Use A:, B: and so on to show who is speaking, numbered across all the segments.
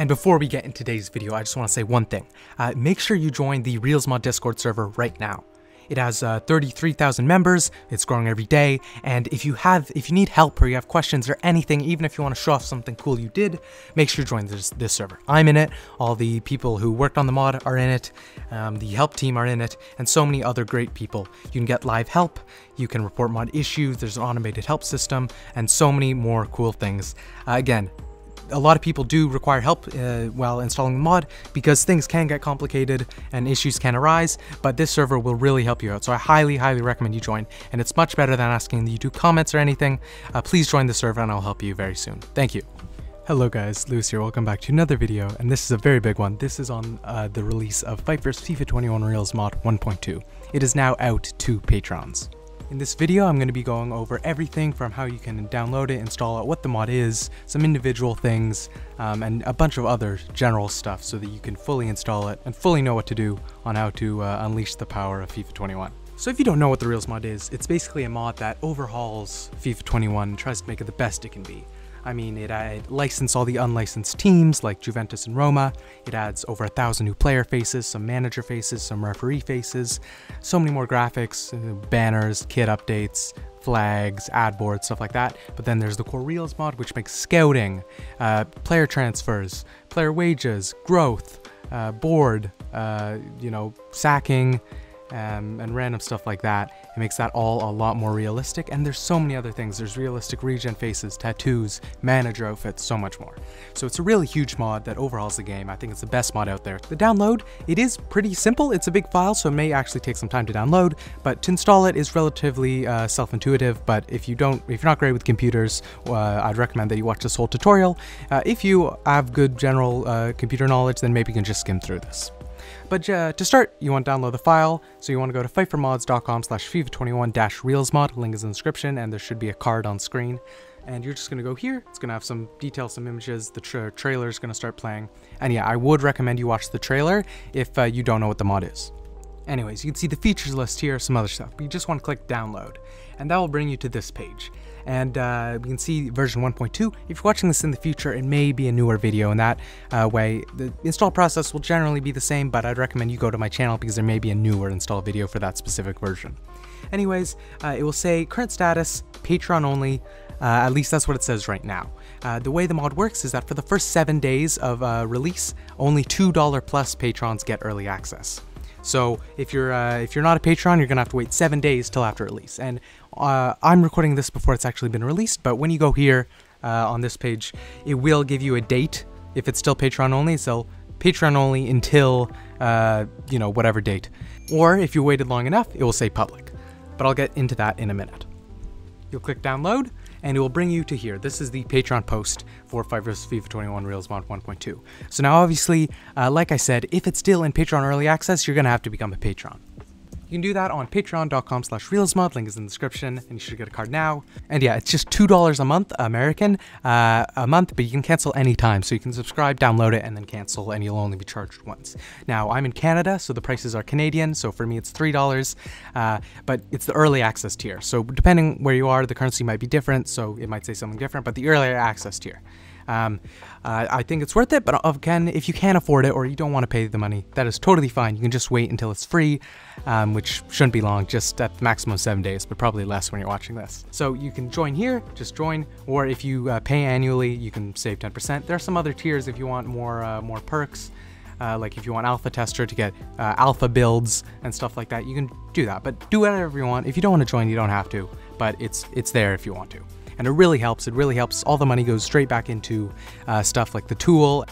A: And before we get in today's video, I just want to say one thing. Uh, make sure you join the Realism Mod Discord server right now. It has uh, 33,000 members. It's growing every day. And if you have, if you need help or you have questions or anything, even if you want to show off something cool you did, make sure you join this, this server. I'm in it. All the people who worked on the mod are in it. Um, the help team are in it, and so many other great people. You can get live help. You can report mod issues. There's an automated help system, and so many more cool things. Uh, again, a lot of people do require help uh, while installing the mod because things can get complicated and issues can arise, but this server will really help you out. So I highly, highly recommend you join, and it's much better than asking the YouTube comments or anything. Uh, please join the server and I'll help you very soon. Thank you. Hello guys, Lewis here, welcome back to another video, and this is a very big one. This is on uh, the release of FIFER's FIFA 21 Realism mod 1.2. It is now out to patrons. In this video, I'm going to be going over everything from how you can download it, install it, what the mod is, some individual things, um, and a bunch of other general stuff so that you can fully install it and fully know what to do on how to uh, unleash the power of FIFA 21. So if you don't know what the Realism mod is, it's basically a mod that overhauls FIFA 21 and tries to make it the best it can be. I mean, it, it licensed all the unlicensed teams like Juventus and Roma. It adds over a thousand new player faces, some manager faces, some referee faces, so many more graphics, uh, banners, kit updates, flags, ad boards, stuff like that. But then there's the core Realism mod, which makes scouting, uh, player transfers, player wages, growth, uh, board, uh, you know, sacking, um, and random stuff like that. It makes that all a lot more realistic, and there's so many other things. There's realistic regen faces, tattoos, manager outfits, so much more. So it's a really huge mod that overhauls the game. I think it's the best mod out there. The download, it is pretty simple. It's a big file, so it may actually take some time to download, but to install it is relatively uh, self-intuitive, but if you don't, if you're not great with computers, uh, I'd recommend that you watch this whole tutorial. Uh, if you have good general uh, computer knowledge, then maybe you can just skim through this. But uh, to start, you want to download the file, so you want to go to fifermods.com slash FIFA21-realismmod, link is in the description, and there should be a card on screen. And you're just going to go here, it's going to have some details, some images, the tra trailer is going to start playing. And yeah, I would recommend you watch the trailer if uh, you don't know what the mod is. Anyways, you can see the features list here, some other stuff, but you just want to click download, and that will bring you to this page and uh, we can see version 1.2. If you're watching this in the future, it may be a newer video in that uh, way. The install process will generally be the same, but I'd recommend you go to my channel because there may be a newer install video for that specific version. Anyways, uh, it will say current status, Patreon only, uh, at least that's what it says right now. Uh, the way the mod works is that for the first seven days of uh, release, only $2 plus patrons get early access. So if you're uh, if you're not a patron, you're gonna have to wait seven days till after release. And uh, I'm recording this before it's actually been released, but when you go here uh, on this page, it will give you a date if it's still Patreon only. So Patreon only until uh, you know whatever date, or if you waited long enough, it will say public. But I'll get into that in a minute. You'll click download, and it will bring you to here. This is the Patreon post for FIFER's FIFA 21 Realism Mod 1.2. So now obviously, uh, like I said, if it's still in Patreon Early Access, you're going to have to become a patron. You can do that on patreon.com slash realismmod, link is in the description, and you should get a card now. And yeah, it's just $2 a month, American, uh, a month, but you can cancel anytime. So you can subscribe, download it, and then cancel, and you'll only be charged once. Now, I'm in Canada, so the prices are Canadian, so for me it's $3, uh, but it's the early access tier. So depending where you are, the currency might be different, so it might say something different, but the earlier access tier. Um, uh, I think it's worth it, but again, if you can't afford it or you don't want to pay the money, that is totally fine. You can just wait until it's free, um, which shouldn't be long, just at maximum seven days, but probably less when you're watching this. So you can join here, just join, or if you uh, pay annually, you can save 10%. There are some other tiers if you want more uh, more perks. Uh, like if you want alpha tester to get uh, alpha builds and stuff like that, you can do that. But do whatever you want. If you don't want to join, you don't have to. But it's it's there if you want to and it really helps. It really helps. All the money goes straight back into uh, stuff like the tool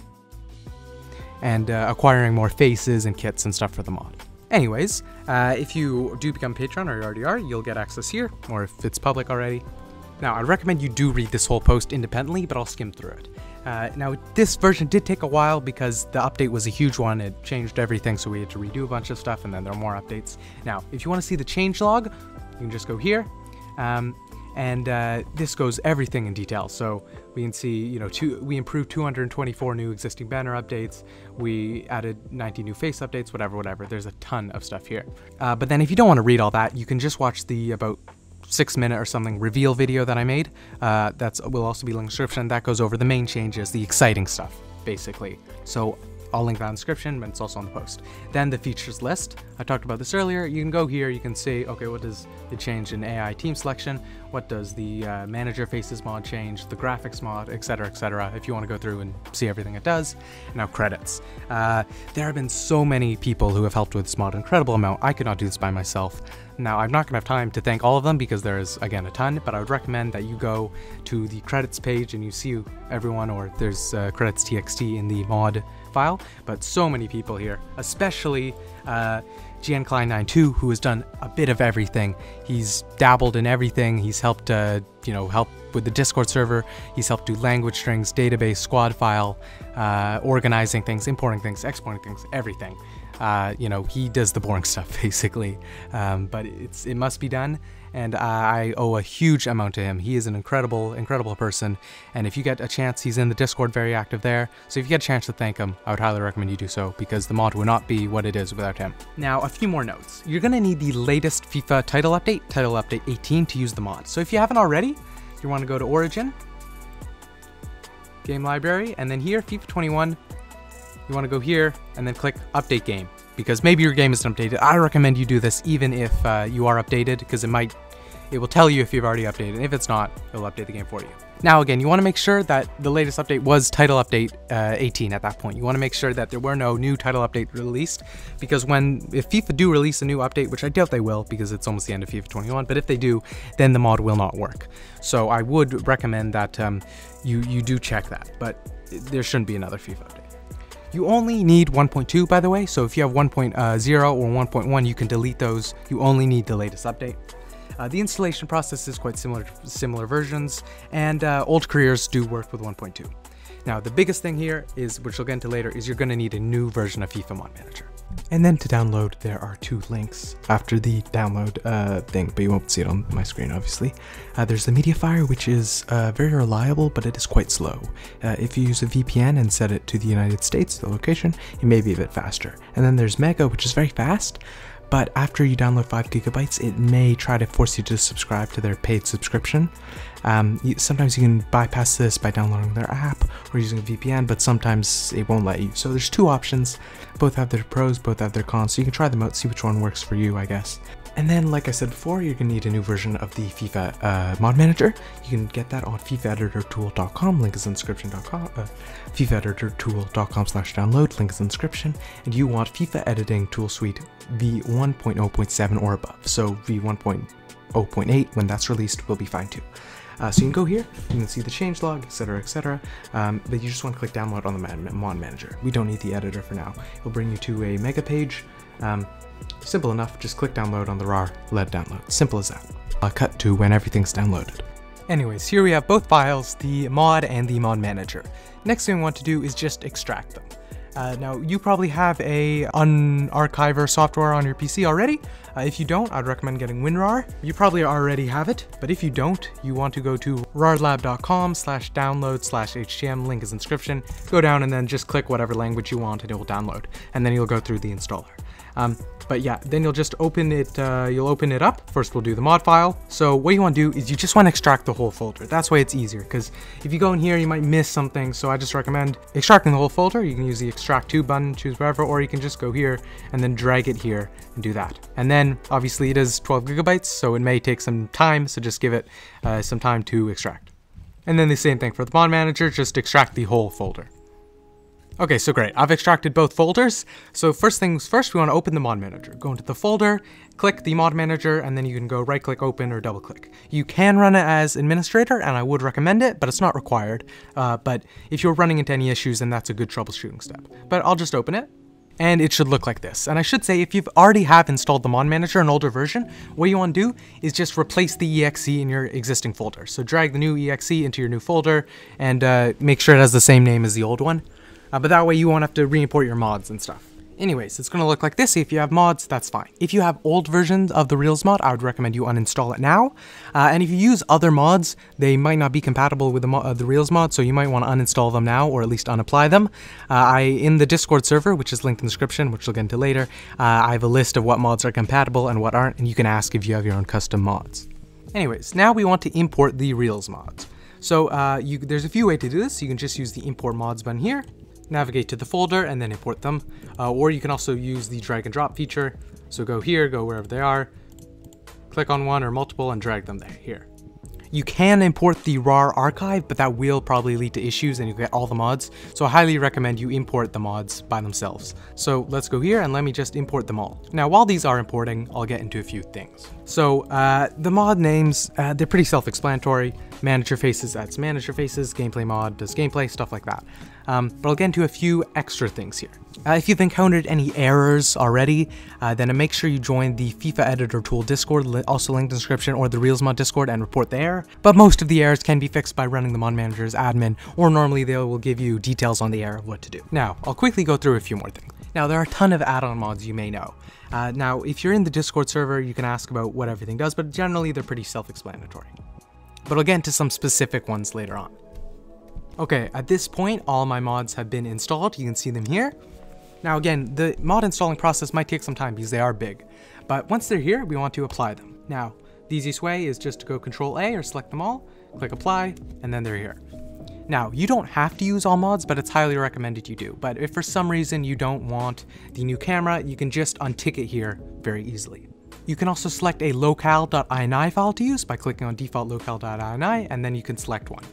A: and uh, acquiring more faces and kits and stuff for the mod. Anyways, uh, if you do become Patreon, or you already are, you'll get access here, or if it's public already. Now, I'd recommend you do read this whole post independently, but I'll skim through it. Uh, now, this version did take a while because the update was a huge one. It changed everything, so we had to redo a bunch of stuff, and then there are more updates. Now, if you want to see the change log, you can just go here. Um, and uh, this goes everything in detail. So we can see, you know, two, we improved 224 new existing banner updates. We added 90 new face updates, whatever, whatever. There's a ton of stuff here. Uh, but then if you don't want to read all that, you can just watch the about six minute or something reveal video that I made. Uh, that's will also be in the description. That goes over the main changes, the exciting stuff. basically. So I'll link that in the description, but it's also on the post. Then the features list. I talked about this earlier. You can go here, you can see, okay, what does it change in AI team selection? What does the uh, manager faces mod change? The graphics mod, etc., etc. If you want to go through and see everything it does. Now credits. Uh, there have been so many people who have helped with this mod, incredible amount. I could not do this by myself. Now, I'm not going to have time to thank all of them because there is, again, a ton, but I would recommend that you go to the credits page and you see everyone, or there's uh, credits txt in the mod file, but so many people here, especially uh, GN Klein92, who has done a bit of everything. He's dabbled in everything. He's helped, uh, you know, help with the Discord server. He's helped do language strings, database, squad file, uh, organizing things, importing things, exporting things, everything. Uh, you know, he does the boring stuff basically, um, but it's it must be done, and I owe a huge amount to him. He is an incredible, incredible person, and if you get a chance, he's in the Discord, very active there. So if you get a chance to thank him, I would highly recommend you do so because the mod would not be what it is without him. Now, a few more notes. You're gonna need the latest FIFA title update, title update 18, to use the mod. So if you haven't already, you want to go to Origin, Game Library, and then here, FIFA 21 you want to go here and then click update game because maybe your game isn't updated. I recommend you do this even if uh, you are updated because it might, it will tell you if you've already updated. And if it's not, it'll update the game for you. Now again, you want to make sure that the latest update was title update uh, 18 at that point. You want to make sure that there were no new title update released because when, if FIFA do release a new update, which I doubt they will because it's almost the end of FIFA 21, but if they do, then the mod will not work. So I would recommend that um, you, you do check that, but there shouldn't be another FIFA update. You only need 1.2 by the way, so if you have 1.0 or 1.1 you can delete those. You only need the latest update. Uh, the installation process is quite similar to similar versions, and uh, old careers do work with 1.2. Now the biggest thing here is, which we'll get into later, is you're going to need a new version of FIFA Mod Manager. And then to download, there are two links after the download uh, thing, but you won't see it on my screen, obviously. Uh, there's the Mediafire, which is uh, very reliable, but it is quite slow. Uh, if you use a VPN and set it to the United States, the location, it may be a bit faster. And then there's Mega, which is very fast, but after you download 5 gigabytes, it may try to force you to subscribe to their paid subscription. Um, you, sometimes you can bypass this by downloading their app or using a VPN, but sometimes it won't let you. So there's two options. Both have their pros, both have their cons, so you can try them out, see which one works for you, I guess. And then, like I said before, you're gonna need a new version of the FIFA uh, mod manager. You can get that on FIFAEditorTool.com. Link is in description.com. Uh, FIFAEditorTool.com slash download. Link is in description. And you want FIFA Editing Tool Suite V1.0.7 or above. So V1.0.8, when that's released, will be fine too. Uh, so you can go here, you can see the changelog, etc., etc. Um, but you just want to click download on the mod manager. We don't need the editor for now. It'll bring you to a mega page. Um, simple enough, just click download on the RAR, let download. Simple as that. I'll cut to when everything's downloaded. Anyways, here we have both files, the mod and the mod manager. Next thing we want to do is just extract them. Uh, now, you probably have a unarchiver software on your PC already. Uh, if you don't, I'd recommend getting WinRAR. You probably already have it, but if you don't, you want to go to rarlab.com slash download slash htm, link is in description. Go down and then just click whatever language you want and it will download. And then you'll go through the installer. Um, but yeah, then you'll just open it, uh, you'll open it up. First we'll do the mod file. So what you want to do is you just want to extract the whole folder. That's why it's easier, because if you go in here, you might miss something. So I just recommend extracting the whole folder. You can use the extract to button, choose wherever, or you can just go here and then drag it here and do that. And then obviously it is 12 gigabytes, so it may take some time. So just give it uh, some time to extract. And then the same thing for the mod manager, just extract the whole folder. Okay, so great. I've extracted both folders. So first things first, we want to open the mod manager. Go into the folder, click the mod manager, and then you can go right click open or double click. You can run it as administrator, and I would recommend it, but it's not required. Uh, but if you're running into any issues, then that's a good troubleshooting step. But I'll just open it and it should look like this. And I should say, if you've already have installed the Mod Manager, an older version, what you want to do is just replace the exe in your existing folder. So drag the new exe into your new folder and uh, make sure it has the same name as the old one. Uh, but that way you won't have to re-import your mods and stuff. Anyways, it's going to look like this. If you have mods, that's fine. If you have old versions of the Realism mod, I would recommend you uninstall it now. Uh, and if you use other mods, they might not be compatible with the, uh, the Realism mod, so you might want to uninstall them now or at least unapply them. Uh, I In the Discord server, which is linked in the description, which we'll get into later, uh, I have a list of what mods are compatible and what aren't, and you can ask if you have your own custom mods. Anyways, now we want to import the Realism mods. So uh, you, there's a few ways to do this. You can just use the import mods button here, navigate to the folder and then import them. Uh, or you can also use the drag and drop feature. So go here, go wherever they are, click on one or multiple and drag them there, here. You can import the RAR archive, but that will probably lead to issues and you get all the mods. So I highly recommend you import the mods by themselves. So let's go here and let me just import them all. Now, while these are importing, I'll get into a few things. So uh, the mod names, uh, they're pretty self-explanatory. Manager faces adds manager faces, gameplay mod does gameplay, stuff like that. Um, but I'll get into a few extra things here. Uh, if you've encountered any errors already, uh, then make sure you join the FIFA Editor Tool Discord, also linked in the description, or the RealismMod Discord and report there. But most of the errors can be fixed by running the mod manager's admin, or normally they will give you details on the error of what to do. Now, I'll quickly go through a few more things. Now, there are a ton of add-on mods you may know. Uh, now, if you're in the Discord server, you can ask about what everything does, but generally they're pretty self-explanatory. But I'll get into some specific ones later on. Okay, at this point, all my mods have been installed. You can see them here. Now again, the mod installing process might take some time because they are big, but once they're here, we want to apply them. Now, the easiest way is just to go Control A or select them all, click apply, and then they're here. Now, you don't have to use all mods, but it's highly recommended you do. But if for some reason you don't want the new camera, you can just untick it here very easily. You can also select a locale.ini file to use by clicking on default locale.ini, and then you can select one.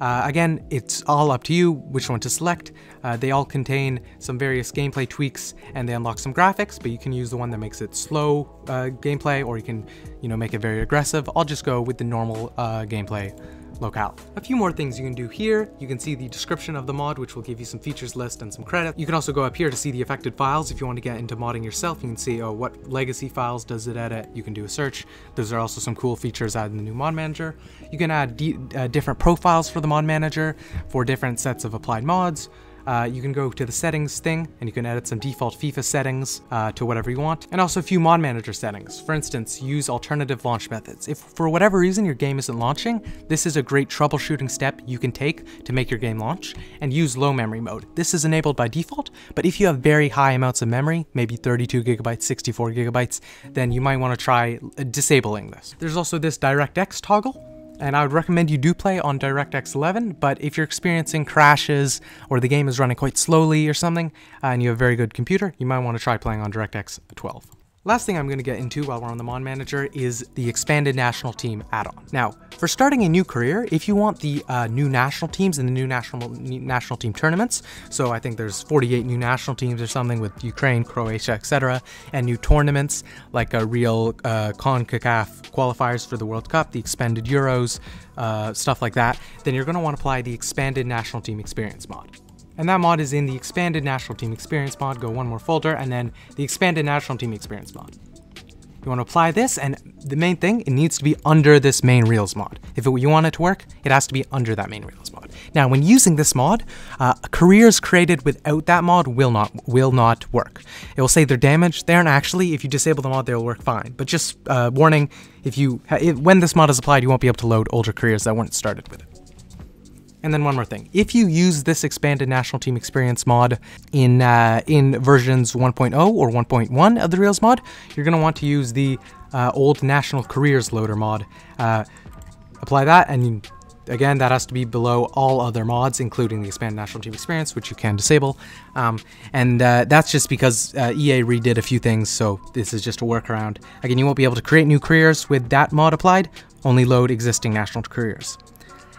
A: Uh, again, it's all up to you which one to select. Uh, they all contain some various gameplay tweaks and they unlock some graphics, but you can use the one that makes it slow uh, gameplay or you can, you know, make it very aggressive. I'll just go with the normal uh, gameplay locale. A few more things you can do here. You can see the description of the mod, which will give you some features list and some credit. You can also go up here to see the affected files. If you want to get into modding yourself, you can see oh, what legacy files does it edit. You can do a search. Those are also some cool features added in the new mod manager. You can add uh, different profiles for the mod manager for different sets of applied mods uh, you can go to the settings thing and you can edit some default FIFA settings uh, to whatever you want, and also a few mod manager settings. For instance, use alternative launch methods. If for whatever reason your game isn't launching, this is a great troubleshooting step you can take to make your game launch, and use low memory mode. This is enabled by default, but if you have very high amounts of memory, maybe 32 gigabytes, 64 gigabytes, then you might want to try disabling this. There's also this DirectX toggle, and I would recommend you do play on DirectX 11, but if you're experiencing crashes or the game is running quite slowly or something, uh, and you have a very good computer, you might want to try playing on DirectX 12. Last thing I'm going to get into while we're on the Mod Manager is the Expanded National Team add-on. Now, for starting a new career, if you want the uh, new national teams and the new national national team tournaments, so I think there's 48 new national teams or something with Ukraine, Croatia, etc., and new tournaments like a real uh, CONCACAF qualifiers for the World Cup, the expanded Euros, uh, stuff like that, then you're going to want to apply the Expanded National Team Experience mod. And that mod is in the Expanded National Team Experience mod. Go one more folder, and then the Expanded National Team Experience mod. You want to apply this, and the main thing, it needs to be under this main Realism mod. If it, you want it to work, it has to be under that main Realism mod. Now, when using this mod, uh, careers created without that mod will not will not work. It will say they're damaged. They aren't actually. If you disable the mod, they'll work fine. But just uh, warning, if you if, when this mod is applied, you won't be able to load older careers that weren't started with it. And then one more thing. If you use this expanded National Team Experience mod in uh, in versions 1.0 or 1.1 of the Realism mod, you're going to want to use the uh, old National Careers Loader mod. Uh, apply that, and you, again, that has to be below all other mods, including the expanded National Team Experience, which you can disable. Um, and uh, that's just because uh, EA redid a few things, so this is just a workaround. Again, you won't be able to create new careers with that mod applied, only load existing national careers.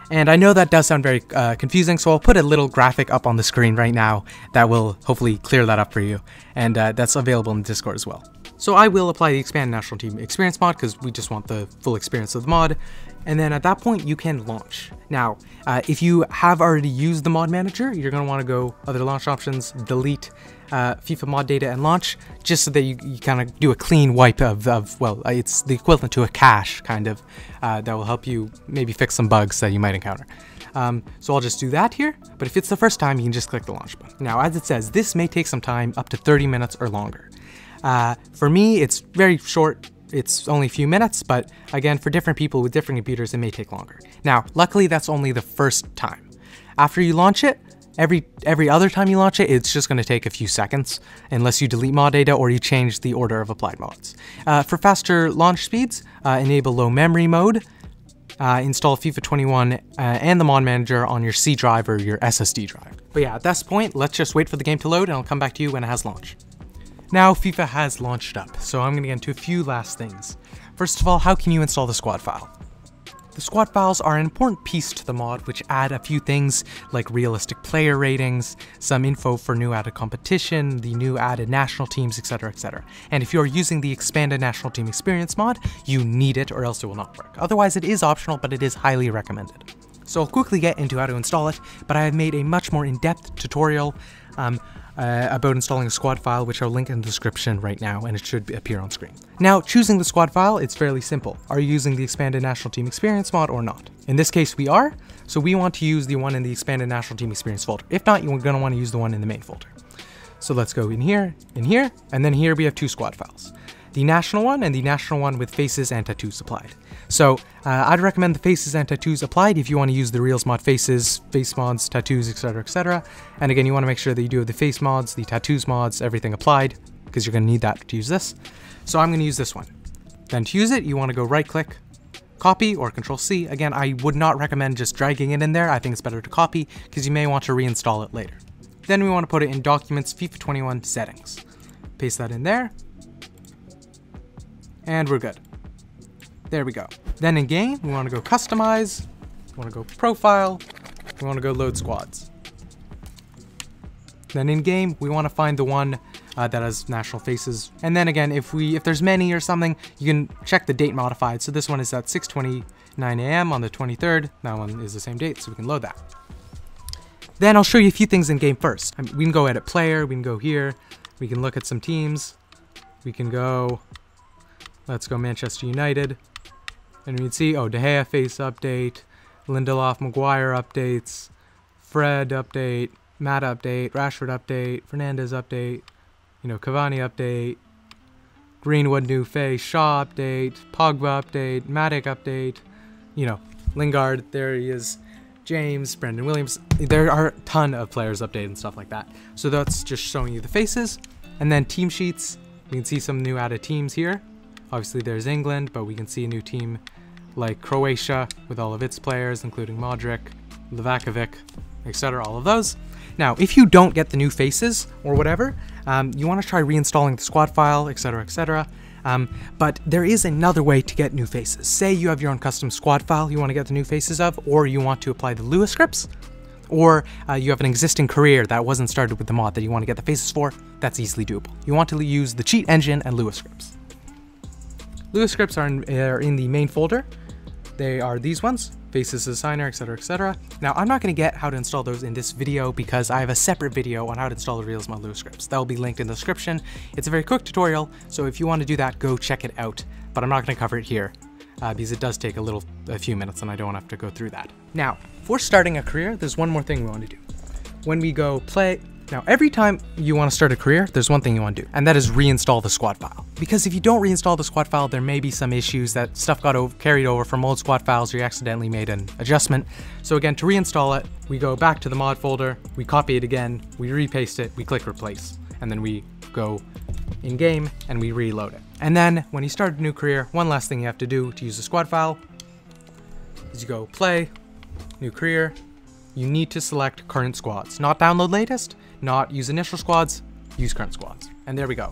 A: And I know that does sound very uh, confusing, so I'll put a little graphic up on the screen right now that will hopefully clear that up for you. And uh, that's available in Discord as well. So I will apply the Expand National Team Experience mod because we just want the full experience of the mod. And then at that point, you can launch. Now, uh, if you have already used the mod manager, you're going to want to go other launch options, delete uh, FIFA mod data and launch, just so that you, you kind of do a clean wipe of, of, well, uh, it's the equivalent to a cache, kind of, uh, that will help you maybe fix some bugs that you might encounter. Um, so I'll just do that here, but if it's the first time, you can just click the launch button. Now, as it says, this may take some time, up to 30 minutes or longer. Uh, for me, it's very short, it's only a few minutes, but again, for different people with different computers, it may take longer. Now, luckily, that's only the first time. After you launch it, Every every other time you launch it, it's just going to take a few seconds, unless you delete mod data or you change the order of applied mods. Uh, for faster launch speeds, uh, enable low memory mode, uh, install FIFA 21 uh, and the mod manager on your C drive or your SSD drive. But yeah, at this point, let's just wait for the game to load and I'll come back to you when it has launched. Now FIFA has launched up, so I'm going to get into a few last things. First of all, how can you install the squad file? The squad files are an important piece to the mod which add a few things like realistic player ratings, some info for new added competition, the new added national teams, etc etc. And if you're using the expanded national team experience mod, you need it or else it will not work. Otherwise it is optional but it is highly recommended. So I'll quickly get into how to install it, but I have made a much more in-depth tutorial um, uh, about installing a squad file, which I'll link in the description right now, and it should appear on screen. Now, choosing the squad file, it's fairly simple. Are you using the Expanded National Team Experience mod or not? In this case, we are, so we want to use the one in the Expanded National Team Experience folder. If not, you're going to want to use the one in the main folder. So let's go in here, in here, and then here we have two squad files. The national one and the national one with faces and tattoos applied. So uh, I'd recommend the faces and tattoos applied if you want to use the Realism mod faces, face mods, tattoos, etc, etc. And again, you want to make sure that you do have the face mods, the tattoos mods, everything applied, because you're going to need that to use this. So I'm going to use this one. Then to use it, you want to go right click, copy or control C. Again, I would not recommend just dragging it in there. I think it's better to copy because you may want to reinstall it later. Then we want to put it in Documents FIFA 21 Settings. Paste that in there. And we're good. There we go. Then in game, we want to go customize, we want to go profile, we want to go load squads. Then in game, we want to find the one uh, that has national faces. And then again, if we if there's many or something, you can check the date modified. So this one is at 6:29 a.m. on the 23rd. That one is the same date, so we can load that. Then I'll show you a few things in game first. I mean, we can go edit player, we can go here, we can look at some teams, we can go, let's go Manchester United, and we can see, oh, De Gea face update, Lindelof Maguire updates, Fred update, Mata update, Rashford update, Fernandes update, you know, Cavani update, Greenwood new face, Shaw update, Pogba update, Matic update, you know, Lingard, there he is, James, Brandon Williams. There are a ton of players updated and stuff like that. So that's just showing you the faces. And then team sheets, we can see some new added teams here. Obviously there's England, but we can see a new team like Croatia with all of its players, including Modric, Livakovic, etc. All of those. Now, if you don't get the new faces or whatever, um, you want to try reinstalling the squad file, etc., etc. Um, but there is another way to get new faces. Say you have your own custom squad file you want to get the new faces of, or you want to apply the Lua scripts, or uh, you have an existing career that wasn't started with the mod that you want to get the faces for, that's easily doable. You want to use the cheat engine and Lua scripts. Lua scripts are in, are in the main folder, they are these ones, Faces Designer, etc, etc. Now, I'm not going to get how to install those in this video because I have a separate video on how to install the Realism Mod Lua scripts. That will be linked in the description. It's a very quick tutorial, so if you want to do that, go check it out. But I'm not going to cover it here uh, because it does take a little, a few minutes and I don't want to have to go through that. Now, for starting a career, there's one more thing we want to do. When we go play, now, every time you want to start a career, there's one thing you want to do, and that is reinstall the squad file. Because if you don't reinstall the squad file, there may be some issues that stuff got over, carried over from old squad files or you accidentally made an adjustment. So again, to reinstall it, we go back to the mod folder, we copy it again, we repaste it, we click replace, and then we go in game and we reload it. And then when you start a new career, one last thing you have to do to use the squad file is you go play, new career, you need to select current squads, not download latest, not use initial squads, use current squads. And there we go.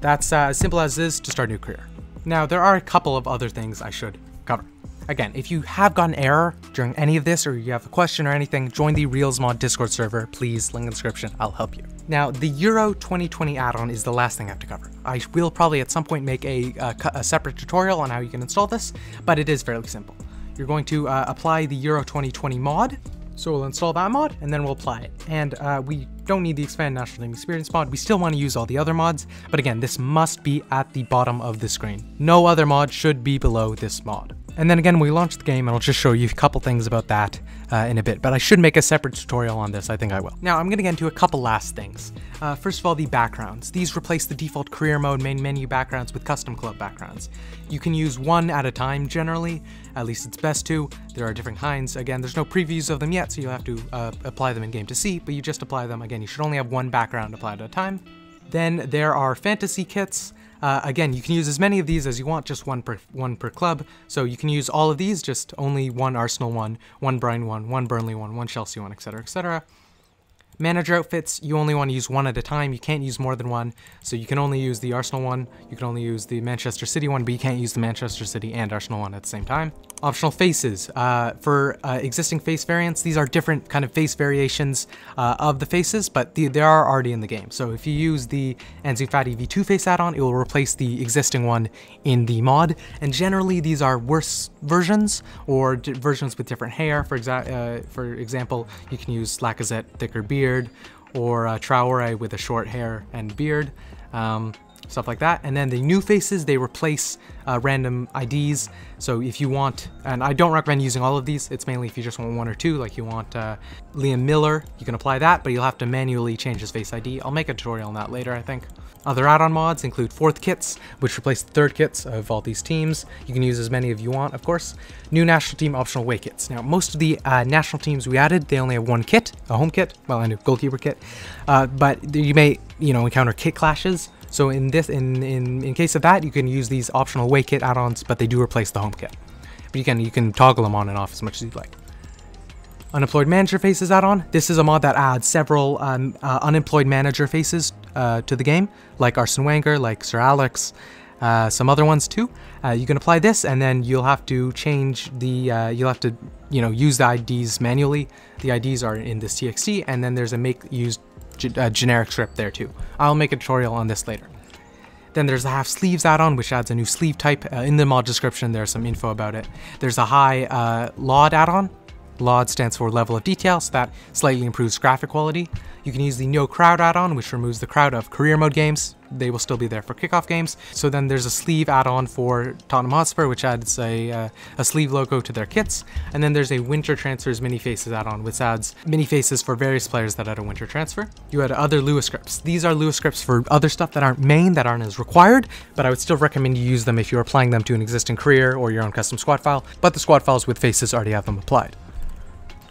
A: That's uh, as simple as this to start a new career. Now, there are a couple of other things I should cover. Again, if you have got an error during any of this or you have a question or anything, join the Realism Mod Discord server, please, link in the description, I'll help you. Now, the Euro 2020 add-on is the last thing I have to cover. I will probably at some point make a, a, a separate tutorial on how you can install this, but it is fairly simple. You're going to uh, apply the Euro 2020 mod, so we'll install that mod and then we'll apply it. And uh, we don't need the expand national team experience mod. We still want to use all the other mods, but again, this must be at the bottom of the screen. No other mod should be below this mod. And then again, we launch the game and I'll just show you a couple things about that uh, in a bit, but I should make a separate tutorial on this, I think I will. Now, I'm gonna get into a couple last things. Uh, first of all, the backgrounds. These replace the default career mode main menu backgrounds with custom club backgrounds. You can use one at a time generally, at least it's best to. There are different kinds. Again, there's no previews of them yet, so you'll have to uh, apply them in game to see, but you just apply them. Again, you should only have one background applied at a time. Then there are fantasy kits. Uh, again, you can use as many of these as you want, just one per one per club. So you can use all of these, just only one Arsenal one, one Brighton one, one Burnley one, one Chelsea one, etc., etc. Manager outfits, you only want to use one at a time. You can't use more than one. So you can only use the Arsenal one, you can only use the Manchester City one, but you can't use the Manchester City and Arsenal one at the same time. Optional faces. Uh, for uh, existing face variants, these are different kind of face variations uh, of the faces, but the, they are already in the game. So if you use the Ansu Fati V2 face add-on, it will replace the existing one in the mod. And generally, these are worse versions or versions with different hair. For, exa uh, for example, you can use Lacazette thicker beard or uh, Traore with a short hair and beard. Um, stuff like that. And then the new faces, they replace uh, random IDs. So if you want, and I don't recommend using all of these, it's mainly if you just want one or two, like you want uh, Liam Miller, you can apply that, but you'll have to manually change his face ID. I'll make a tutorial on that later, I think. Other add-on mods include fourth kits, which replace the third kits of all these teams. You can use as many as you want, of course. New national team optional away kits. Now, most of the uh, national teams we added, they only have one kit, a home kit, well, and a goalkeeper kit. Uh, but you may, you know, encounter kit clashes. So in this, in, in, in case of that, you can use these optional away kit add-ons, but they do replace the home kit. But you can, you can toggle them on and off as much as you'd like. Unemployed manager faces add-on. This is a mod that adds several um, uh, unemployed manager faces uh, to the game, like Arsene Wenger, like Sir Alex, uh, some other ones too. Uh, you can apply this, and then you'll have to change the. Uh, you'll have to, you know, use the IDs manually. The IDs are in this TXT, and then there's a make use uh, generic script there too. I'll make a tutorial on this later. Then there's the half sleeves add-on, which adds a new sleeve type. Uh, in the mod description, there's some info about it. There's a high uh, LOD add-on, LOD stands for level of detail, so that slightly improves graphic quality. You can use the no crowd add-on, which removes the crowd of career mode games. They will still be there for kickoff games. So then there's a sleeve add-on for Tottenham Hotspur, which adds a, uh, a sleeve logo to their kits. And then there's a winter transfers mini faces add-on, which adds mini faces for various players that had a winter transfer. You had other Lua scripts. These are Lua scripts for other stuff that aren't main, that aren't as required, but I would still recommend you use them if you're applying them to an existing career or your own custom squad file, but the squad files with faces already have them applied.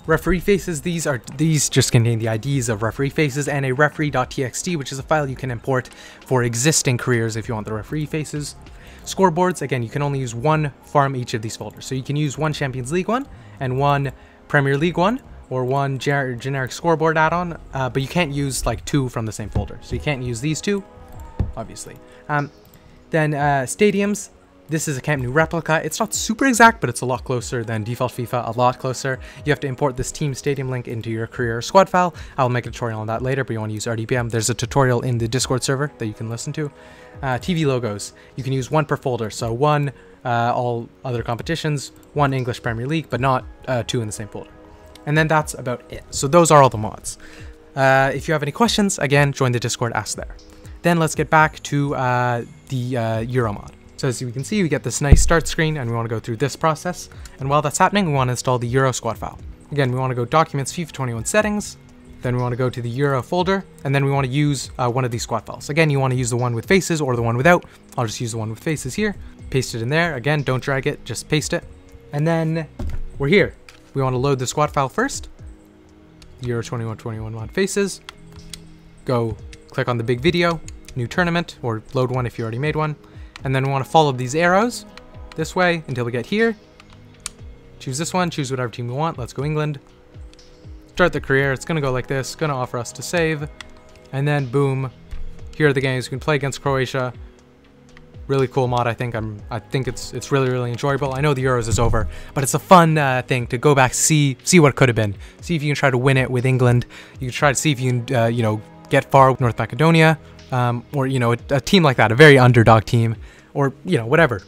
A: Referee faces, these are these just contain the IDs of referee faces and a referee.txt, which is a file you can import for existing careers if you want the referee faces. Scoreboards, again, you can only use one from each of these folders. So you can use one Champions League one and one Premier League one or one generic scoreboard add-on, uh, but you can't use like two from the same folder. So you can't use these two, obviously. Um, then uh, stadiums, this is a Camp Nou replica. It's not super exact, but it's a lot closer than default FIFA, a lot closer. You have to import this team stadium link into your career squad file. I'll make a tutorial on that later, but you want to use RDBM. There's a tutorial in the Discord server that you can listen to. Uh, TV logos. You can use one per folder, so one uh, all other competitions, one English Premier League, but not uh, two in the same folder. And then that's about it. So those are all the mods. Uh, if you have any questions, again, join the Discord, ask there. Then let's get back to uh, the uh, Euro mod. So as you can see, we get this nice start screen and we want to go through this process. And while that's happening, we want to install the Euro squad file. Again, we want to go Documents FIFA 21 Settings, then we want to go to the Euro folder, and then we want to use uh, one of these squad files. Again, you want to use the one with faces or the one without. I'll just use the one with faces here. Paste it in there. Again, don't drag it, just paste it. And then we're here. We want to load the squad file first. Euro 2121 mod faces. Go click on the big video, new tournament, or load one if you already made one. And then we want to follow these arrows this way until we get here. Choose this one, choose whatever team we want. Let's go England. Start the career. It's going to go like this. Going to offer us to save. And then boom. Here are the games. You can play against Croatia. Really cool mod. I think I'm. I think it's it's really really enjoyable. I know the Euros is over, but it's a fun uh, thing to go back see see what could have been. See if you can try to win it with England. You can try to see if you can uh, you know get far with North Macedonia um, or you know a, a, team like that, a very underdog team, or you know whatever.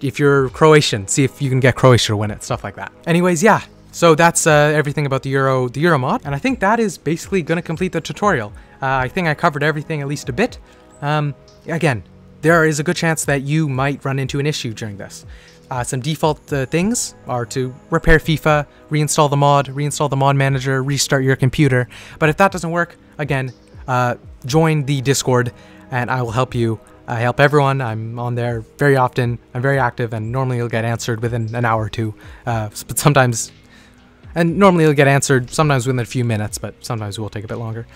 A: If you're Croatian, see if you can get Croatia to win it, stuff like that. Anyways, yeah. So that's uh, everything about the Euro, the Euro mod, and I think that is basically going to complete the tutorial. Uh, I think I covered everything at least a bit. Um, again, there is a good chance that you might run into an issue during this. Uh, some default uh, things are to repair FIFA, reinstall the mod, reinstall the mod manager, restart your computer. But if that doesn't work, again, uh, join the Discord and I will help you. I help everyone. I'm on there very often. I'm very active and normally you'll get answered within an hour or two. Uh, but sometimes, and normally you'll get answered sometimes within a few minutes, but sometimes it will take a bit longer.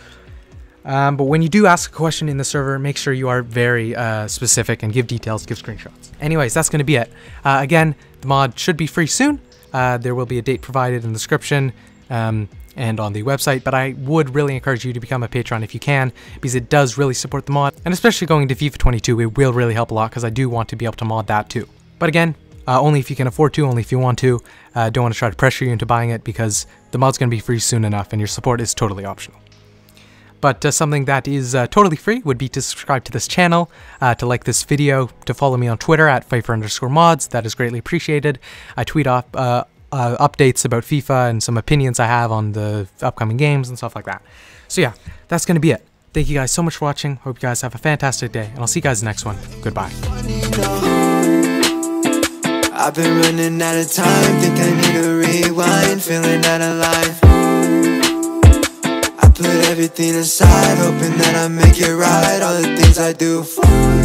A: Um, but when you do ask a question in the server, make sure you are very uh, specific and give details, give screenshots. Anyways, that's going to be it. Uh, again, the mod should be free soon. Uh, there will be a date provided in the description. Um, and on the website, but I would really encourage you to become a patron if you can, because it does really support the mod, and especially going to FIFA 22, it will really help a lot, because I do want to be able to mod that too. But again, uh, only if you can afford to, only if you want to. Uh, don't want to try to pressure you into buying it, because the mod's going to be free soon enough, and your support is totally optional. But uh, something that is uh, totally free would be to subscribe to this channel, uh, to like this video, to follow me on Twitter at FIFER underscore mods. That is greatly appreciated. I tweet up uh, updates about FIFA and some opinions I have on the upcoming games and stuff like that. So yeah, that's going to be it. Thank you guys so much for watching. Hope you guys have a fantastic day, and I'll see you guys next one. Goodbye. I've been running out of time, think I need a rewind, feeling out of line. I put everything aside, hoping that I make it right, all the things I do for